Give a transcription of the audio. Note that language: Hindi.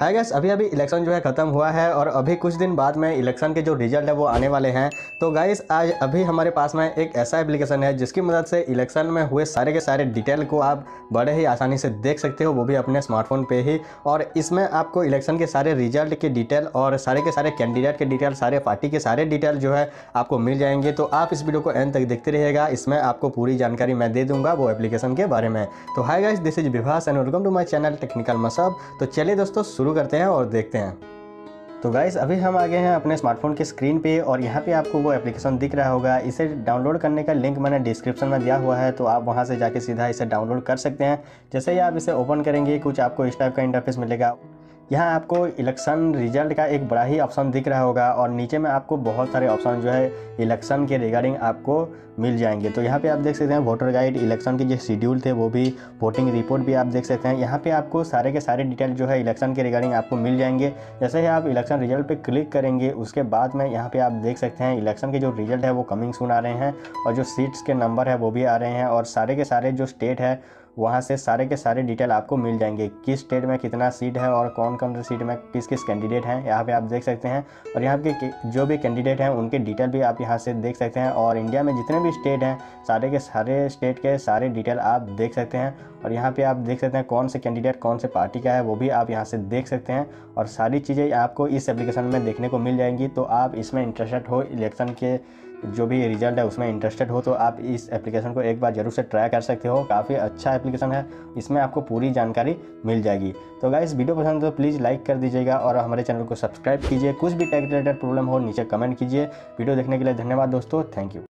है गैस अभी अभी इलेक्शन जो है ख़त्म हुआ है और अभी कुछ दिन बाद में इलेक्शन के जो रिज़ल्ट है वो आने वाले हैं। तो गाइस आज अभी हमारे पास में एक ऐसा एप्लीकेशन है जिसकी मदद से इलेक्शन में हुए सारे के सारे डिटेल को आप बड़े ही आसानी से देख सकते हो, वो भी अपने स्मार्टफ़ोन पे ही। और इसमें आपको इलेक्शन के सारे रिज़ल्ट के डिटेल और सारे के सारे कैंडिडेट के डिटेल सारे पार्टी के सारे डिटेल जो है आपको मिल जाएँगे। तो आप इस वीडियो को एंड तक देखते रहिएगा, इसमें आपको पूरी जानकारी मैं दे दूँगा वो एप्लीकेशन के बारे में। तो hi guys this is Vibhas and welcome to my channel technical मसब तो चलिए दोस्तों शुरू करते हैं और देखते हैं। तो गाइस अभी हम आ गए हैं अपने स्मार्टफ़ोन के स्क्रीन पे और यहाँ पे आपको वो एप्लीकेशन दिख रहा होगा। इसे डाउनलोड करने का लिंक मैंने डिस्क्रिप्शन में दिया हुआ है तो आप वहाँ से जाके सीधा इसे डाउनलोड कर सकते हैं। जैसे ही आप इसे ओपन करेंगे, कुछ आपको इस टाइप का इंटरफेस मिलेगा। यहाँ आपको इलेक्शन रिज़ल्ट का एक बड़ा ही ऑप्शन दिख रहा होगा और नीचे में आपको बहुत सारे ऑप्शन जो है इलेक्शन के रिगार्डिंग आपको मिल जाएँगे। तो यहाँ पे आप देख सकते हैं वोटर गाइड इलेक्शन के जो शेड्यूल थे वो भी वोटिंग रिपोर्ट भी आप देख सकते हैं। यहाँ पे आपको सारे के सारे डिटेल जो है इलेक्शन के रिगार्डिंग आपको मिल जाएँगे। जैसे ही आप इलेक्शन रिज़ल्ट पे क्लिक करेंगे, उसके बाद में यहाँ पर आप देख सकते हैं इलेक्शन के जो रिज़ल्ट है वो कमिंग सुन आ रहे हैं और जो सीट्स के नंबर है वो भी आ रहे हैं और सारे के सारे जो स्टेट है वहाँ से सारे के सारे डिटेल आपको मिल जाएँगे। किस स्टेट में कितना सीट है और कौन कौन से सीट में किस किस कैंडिडेट हैं, यहाँ पे आप देख सकते हैं। और यहाँ के जो भी कैंडिडेट हैं, उनके डिटेल भी आप यहाँ से देख सकते हैं। और इंडिया में जितने भी स्टेट हैं, सारे के सारे स्टेट के सारे डिटेल आप देख सकते हैं। और यहाँ पे आप देख सकते हैं कौन से कैंडिडेट, कौन से पार्टी का है, वो भी आप यहाँ से देख सकते हैं। और सारी चीज़ें आपको इस एप्लीकेशन में देखने को मिल जाएँगी तो आप इसमें इंटरेस्टेड हो इलेक्शन के जो भी रिज़ल्ट है उसमें इंटरेस्टेड हो तो आप इस एप्लीकेशन को एक बार ज़रूर से ट्राई कर सकते हो। काफ़ी अच्छा एप्लीकेशन है। इसमें आपको पूरी जानकारी मिल जाएगी। तो गाइस वीडियो पसंद तो प्लीज़ लाइक कर दीजिएगा और हमारे चैनल को सब्सक्राइब कीजिए। कुछ भी टेक रिलेटेड प्रॉब्लम हो, नीचे कमेंट कीजिए। वीडियो देखने के लिए धन्यवाद दोस्तों। Thank you